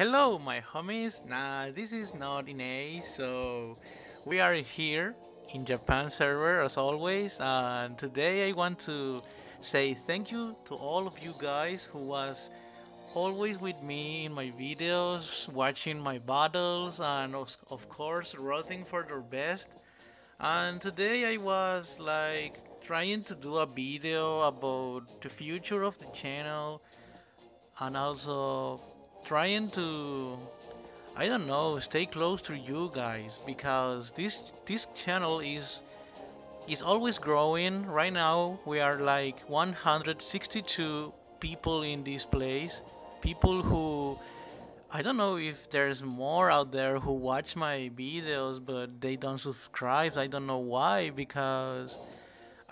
Hello, my homies. Nah, this is not in A, so we are here in Japan server as always. And today I want to say thank you to all of you guys who was always with me in my videos, watching my battles, and of course rooting for their best. And today I was like trying to do a video about the future of the channel and also trying to I don't know stay close to you guys because this this channel is is always growing right now we are like 162 people in this place people who I don't know if there's more out there who watch my videos but they don't subscribe I don't know why because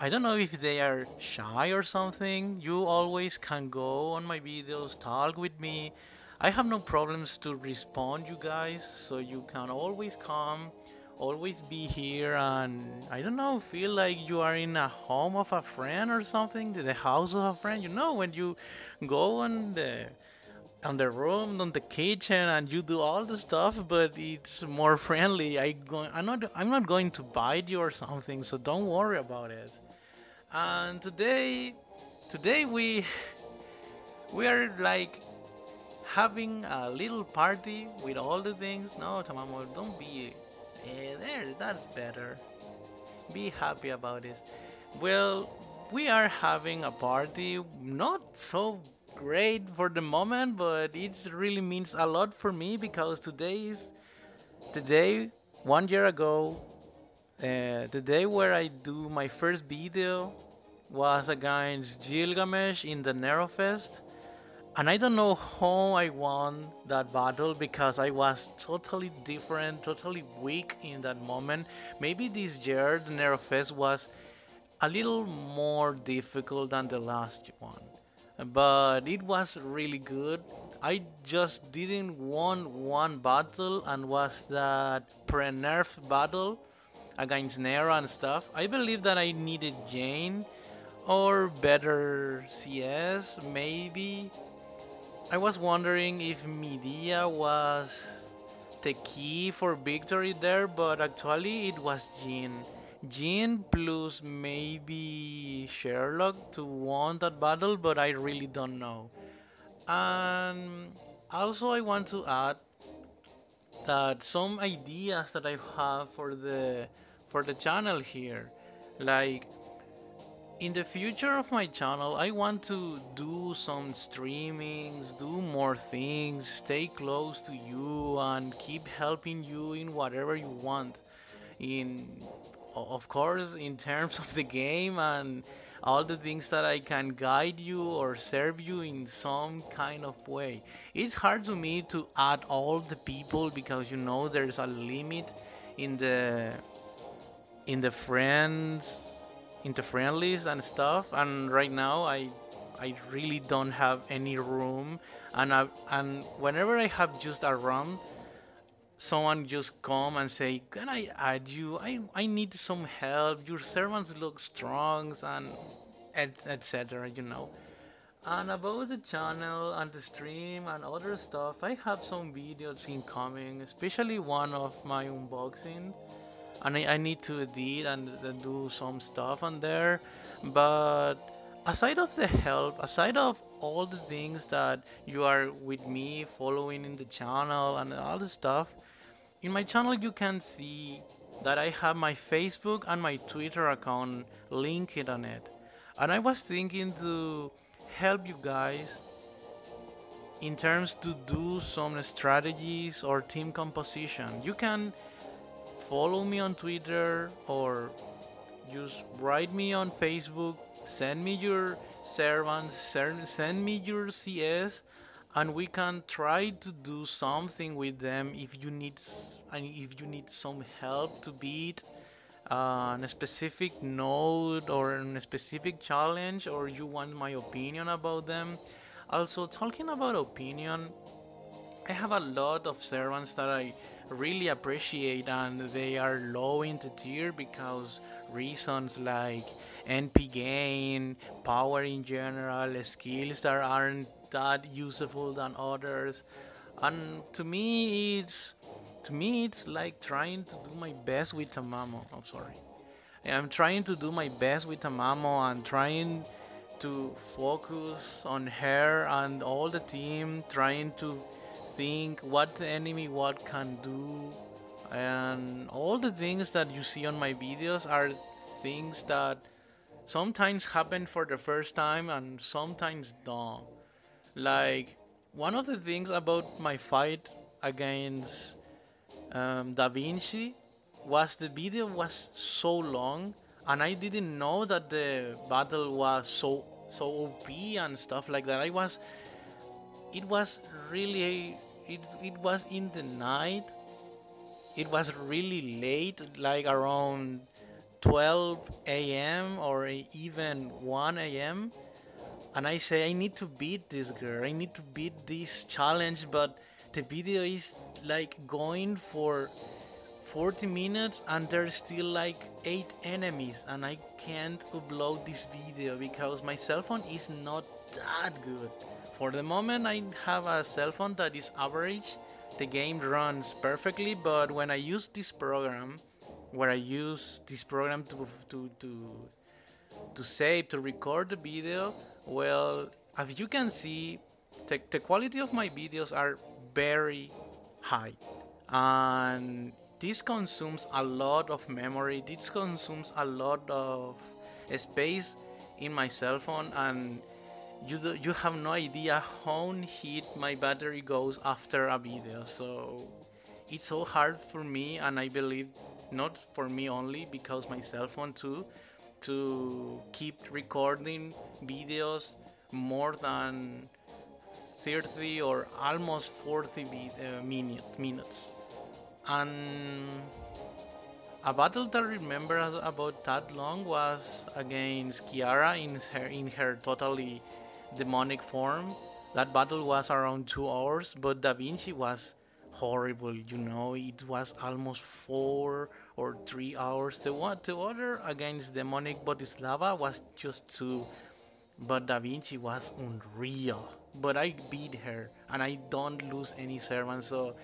I don't know if they are shy or something. You always can go on my videos, talk with me. I have no problems to respond you guys, so you can always come, always be here and I don't know, feel like you are in a home of a friend or something, the house of a friend. You know, when you go on the on the room, on the kitchen, and you do all the stuff, but it's more friendly. I go, I'm not I'm not going to bite you or something, so don't worry about it. And today, today we we are like having a little party with all the things. No, Tamamo, don't be eh, there. That's better. Be happy about it. Well, we are having a party. Not so great for the moment, but it really means a lot for me because today is the day one year ago uh, the day where I do my first video was against Gilgamesh in the Nerofest. And I don't know how I won that battle because I was totally different, totally weak in that moment. Maybe this year the Nerofest was a little more difficult than the last one. But it was really good. I just didn't won one battle and was that pre-nerf battle against Nero and stuff. I believe that I needed Jeanne or better CEs, maybe. I was wondering if Medea was the key for victory there, but actually it was Jeanne. Jeanne plus maybe Sherlock to won that battle, but I really don't know. And also I want to add that some ideas that I have for the for the channel here. Like in the future of my channel, I want to do some streamings, do more things, stay close to you and keep helping you in whatever you want. In of course in terms of the game and all the things that I can guide you or serve you in some kind of way. It's hard to me to add all the people because you know there's a limit in the in the friends in the friendlies and stuff and right now I I really don't have any room. And I, and whenever I have just a room someone just come and say can I add you? I, I need some help. Your servants look strong and etc you know. And about the channel and the stream and other stuff I have some videos incoming especially one of my unboxing and I, I need to edit and, do some stuff on there. But aside of the help aside of all the things that you are with me following in the channel and all the stuff in my channel you can see that I have my Facebook and my Twitter account linked on it. And I was thinking to help you guys in terms to do some strategies or team composition. You can follow me on Twitter or just write me on Facebook, send me your servants, send me your CEs, and we can try to do something with them if you need if you need some help to beat uh, a specific node or a specific challenge or you want my opinion about them. Also, talking about opinion, I have a lot of servants that I really appreciate and they are low in the tier because reasons like NP gain, power in general, skills that aren't that useful than others and to me it's to me it's like trying to do my best with Tamamo. I'm sorry. I'm trying to do my best with Tamamo and trying to focus on her and all the team, trying to think what the enemy what can do and all the things that you see on my videos are things that sometimes happen for the first time and sometimes don't. Like one of the things about my fight against um, Da Vinci was the video was so long and I didn't know that the battle was so so OP and stuff like that. I was it was really it, it was in the night it was really late like around 12 a.m. or even 1 a.m. and I say I need to beat this girl I need to beat this challenge but the video is like going for 40 minutes and there's still like 8 enemies and I can't upload this video because my cell phone is not that good. For the moment I have a cell phone that is average, the game runs perfectly but when I use this program, where I use this program to, to, to, to save, to record the video, well as you can see the, the quality of my videos are very high. And this consumes a lot of memory. This consumes a lot of space in my cell phone and you do, you have no idea how hit my battery goes after a video. So it's so hard for me and I believe not for me only because my cell phone too to keep recording videos more than 30 or almost 40 uh, minute, minutes. And a battle that I remember about that long was against Kiara in her in her totally demonic form. That battle was around two hours, but Da Vinci was horrible. You know, it was almost four or three hours. The one, the other against demonic Bodhisattva was just two, but Da Vinci was unreal. But I beat her, and I don't lose any servants. So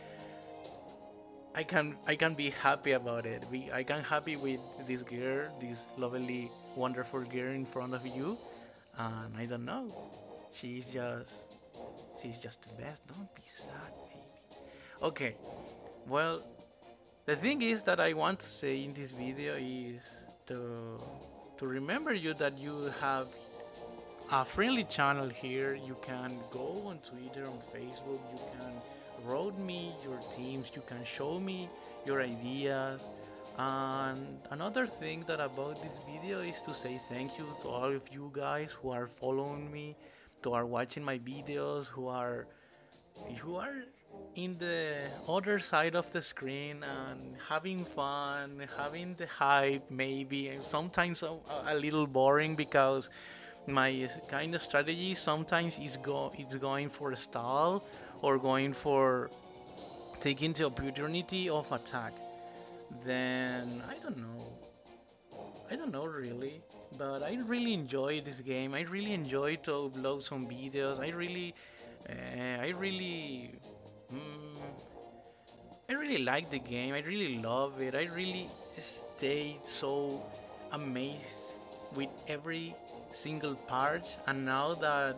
I can I can be happy about it. I can happy with this girl, this lovely, wonderful girl in front of you, and I don't know. She's just she's just the best. Don't be sad, baby. Okay, well, the thing is that I want to say in this video is to to remember you that you have a friendly channel here. You can go on Twitter, on Facebook. You can wrote me your teams you can show me your ideas and another thing that about this video is to say thank you to all of you guys who are following me who are watching my videos who are who are in the other side of the screen and having fun having the hype maybe sometimes a, a little boring because my kind of strategy sometimes is go it's going for a stall or going for taking the opportunity of attack, then I don't know. I don't know really, but I really enjoy this game. I really enjoy to upload some videos. I really, uh, I really, mm, I really like the game. I really love it. I really stay so amazed with every single part. And now that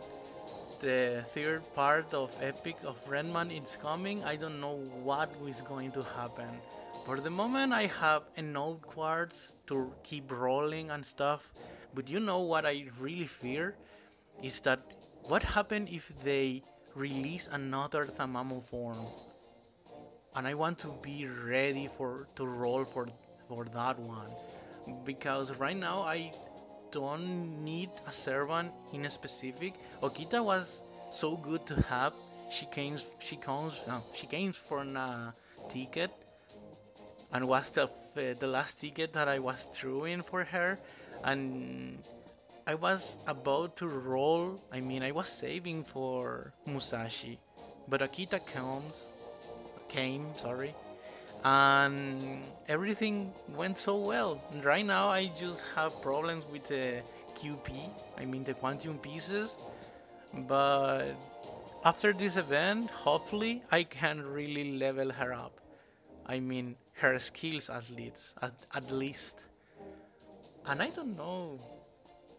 the third part of Epic of Remnant is coming. I don't know what is going to happen. For the moment, I have enough quartz to keep rolling and stuff. But you know what I really fear? Is that what happened if they release another Tamamo form? And I want to be ready for to roll for for that one because right now I don't need a servant in a specific. Okita was so good to have. She came, she comes, no, she came for a ticket, and was the the last ticket that I was throwing for her, and I was about to roll. I mean, I was saving for Musashi, but Okita comes, came, sorry, and everything went so well. Right now, I just have problems with the QP, I mean the quantum pieces, but after this event, hopefully, I can really level her up. I mean, her skills at least, at, at least. And I don't know.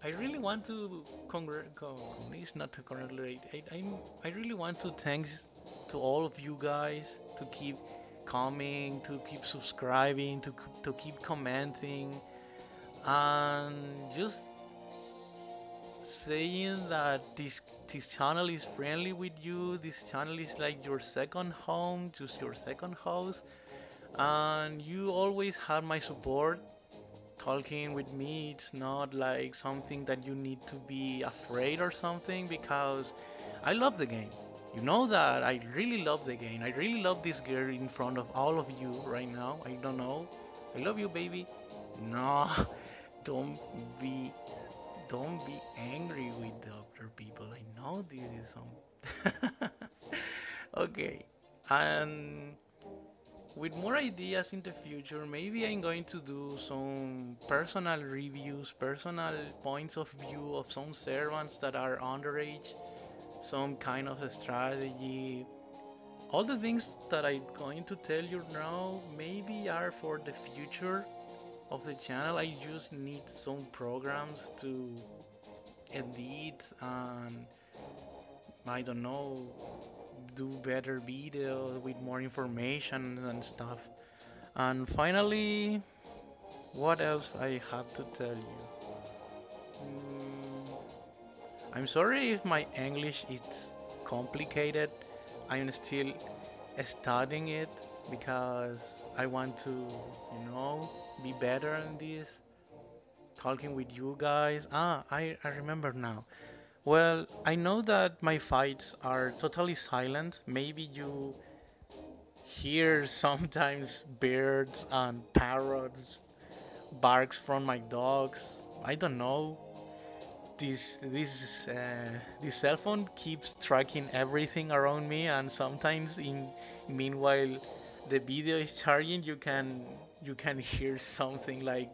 I really want to congr- con- it's not to congratulate. I, I'm, I really want to thanks to all of you guys to keep coming, to keep subscribing, to to keep commenting, and just saying that this this channel is friendly with you. This channel is like your second home, just your second house, and you always have my support talking with me it's not like something that you need to be afraid or something because I love the game. You know that I really love the game. I really love this girl in front of all of you right now. I don't know. I love you, baby. No, don't be, don't be angry with the other people. I know this is some. okay, and with more ideas in the future, maybe I'm going to do some personal reviews, personal points of view of some servants that are underage, some kind of strategy. All the things that I'm going to tell you now maybe are for the future of the channel. I just need some programs to edit and I don't know do better videos with more information and stuff. And finally, what else I have to tell you? Mm, I'm sorry if my English is complicated. I'm still studying it because I want to, you know, be better in this. Talking with you guys. Ah, I, I remember now. Well, I know that my fights are totally silent. Maybe you hear sometimes birds and parrots barks from my dogs. I don't know. This this uh, this cell phone keeps tracking everything around me, and sometimes in meanwhile the video is charging, you can you can hear something like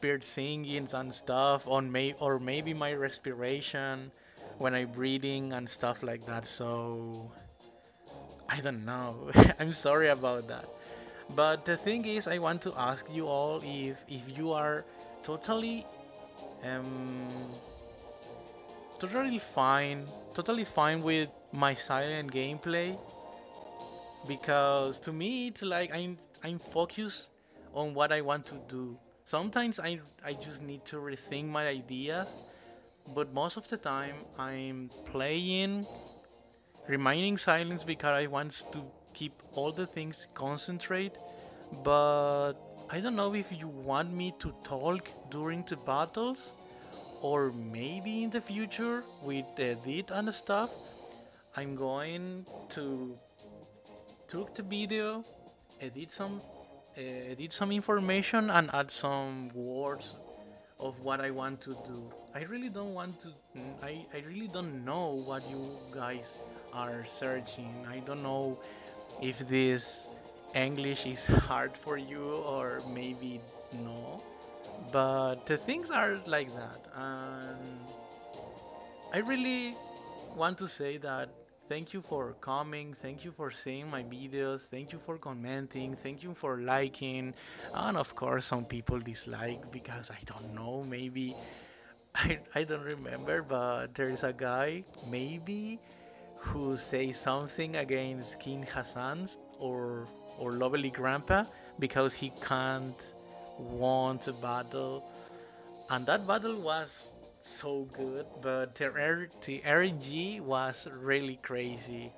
bird singing and stuff on may or maybe my respiration when I'm breathing and stuff like that. So I don't know. I'm sorry about that. But the thing is, I want to ask you all if if you are totally um totally fine, totally fine with my silent gameplay because to me it's like I'm I'm focused on what I want to do. Sometimes I I just need to rethink my ideas but most of the time I'm playing remaining silence because I want to keep all the things concentrate but I don't know if you want me to talk during the battles or maybe in the future with the edit and stuff. I'm going to took the video edit some Uh, edit some information and add some words of what I want to do. I really don't want to. Mm, I, I really don't know what you guys are searching. I don't know if this English is hard for you or maybe no. But the things are like that. And I really want to say that Thank you for coming. Thank you for seeing my videos. Thank you for commenting. Thank you for liking. And of course, some people dislike because I don't know. Maybe I, I don't remember, but there is a guy maybe who says something against King Hassan or or Lovely Grandpa because he can't want a battle. And that battle was so good, but the, the RNG was really crazy.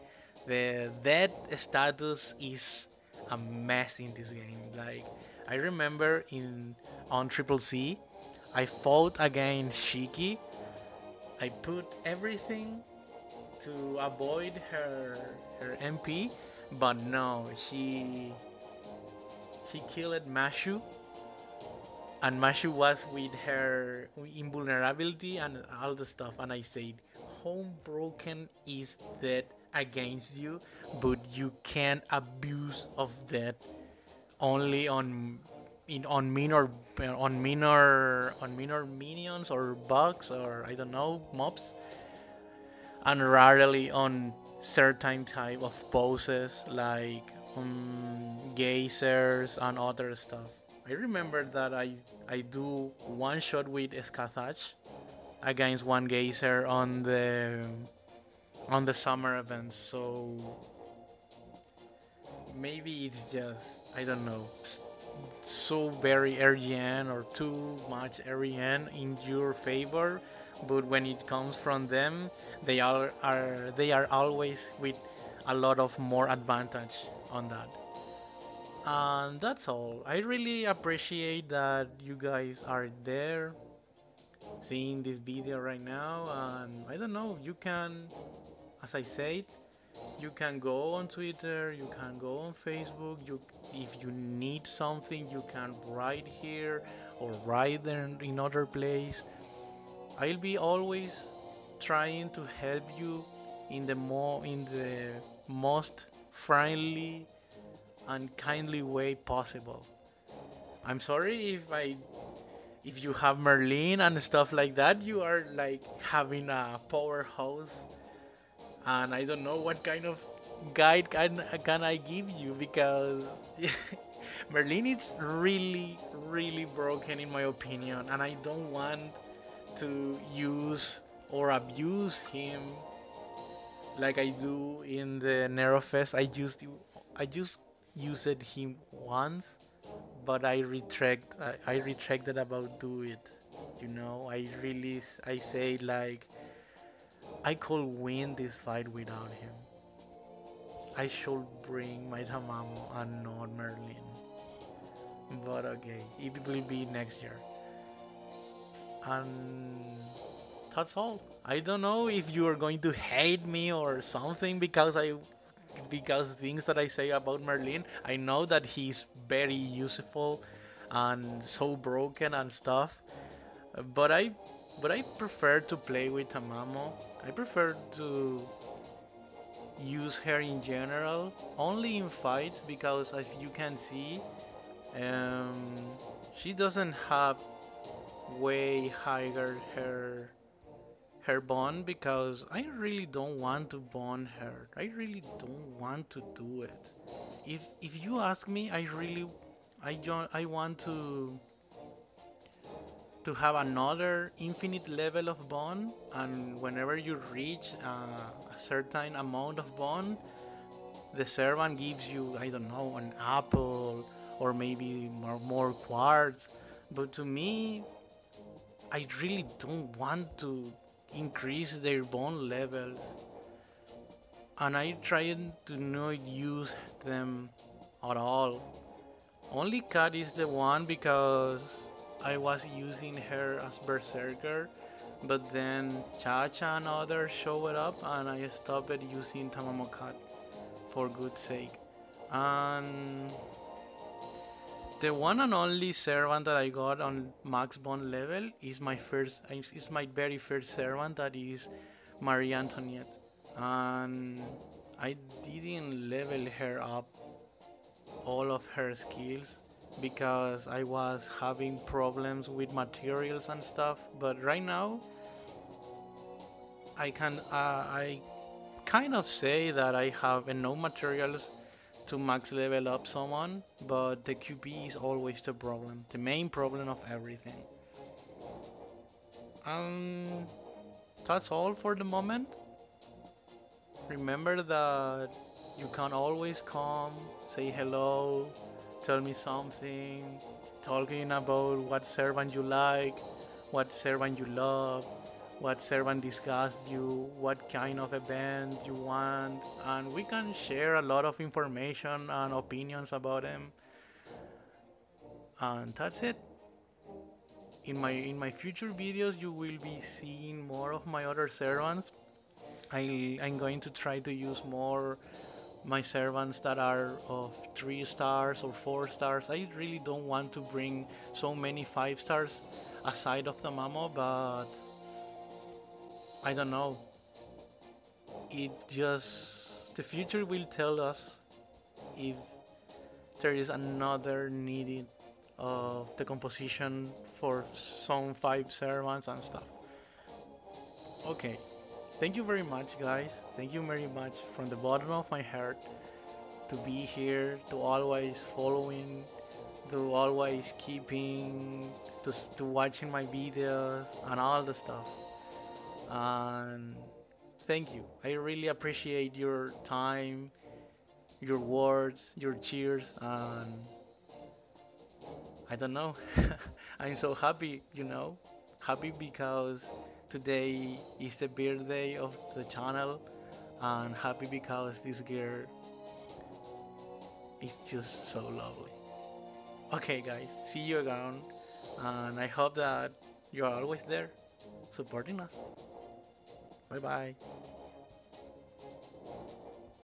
The death status is a mess in this game. Like I remember in on Triple C, I fought against Shiki. I put everything to avoid her her NP, but no, she she killed Mashu and Mashu was with her invulnerability and all the stuff and I said home broken is that against you but you can't abuse of that only on in on minor on minor on minor minions or bugs or I don't know mobs and rarely on certain type of poses like um, Gazers and other stuff. I remember that I I do one shot with Scathach against one Gazer on the on the summer events. So maybe it's just I don't know so very RGN or too much RGN in your favor but when it comes from them they are, are they are always with a lot of more advantage on that and that's all. I really appreciate that you guys are there seeing this video right now. And i don't know you can as i said you can go on twitter you can go on facebook. You if you need something you can write here or write there in other place. I'll be always trying to help you in the more in the most friendly and kindly way possible. I'm sorry if i if you have merlin and stuff like that you are like having a powerhouse. And i don't know what kind of guide can, can I give you because Merlin is really, really broken in my opinion, and I don't want to use or abuse him like I do in the Nerofest. I just I just used him once, but I retract I, I retracted about do it. You know, I really I say like I could win this fight without him. I should bring my Tamamo and not Merlin. But okay, it will be next year. And that's all. I don't know if you are going to hate me or something because I because things that I say about Merlin. I know that he's very useful and so broken and stuff. But I but I prefer to play with Tamamo. I prefer to use her in general only in fights because as you can see um, she doesn't have way higher her her bond because I really don't want to bond her. I really don't want to do it. If if you ask me, I really I don't I want to to have another infinite level of bond and whenever you reach uh, a certain amount of bond the servant gives you i don't know an apple or maybe more, more quartz but to me i really don't want to increase their bond levels and i try to not use them at all only cat is the one because I was using her as Berserker, but then Chacha and others showed up and I stopped using Tamamo Tamamokat for good sake. And the one and only servant that I got on max bond level is my first is my very first servant that is Marie Antoinette. And I didn't level her up all of her skills because I was having problems with materials and stuff. But right now, I can uh, I kind of say that I have enough materials to max level up someone, but the QP is always the problem, the main problem of everything. Um, that's all for the moment. Remember that you can always come, say hello, tell me something, talking about what servant you like, what servant you love, what servant disgusts you, what kind of event you want, and we can share a lot of information and opinions about them. And that's it. In my in my future videos, you will be seeing more of my other servants. I I'm going to try to use more my servants that are of three stars or four stars. I really don't want to bring so many five stars aside of Tamamo, but I don't know. It just the future will tell us if there is another needed of the composition for some five servants and stuff. Okay. thank you very much, guys. Thank you very much from the bottom of my heart to be here, to always following, to always keeping, to, to watching my videos and all the stuff. And thank you. I really appreciate your time, your words, your cheers, and I don't know. I'm so happy, you know, happy because today is the birthday of the channel, and happy because this girl is just so lovely. Okay, guys, see you again, and I hope that you are always there supporting us. 拜拜。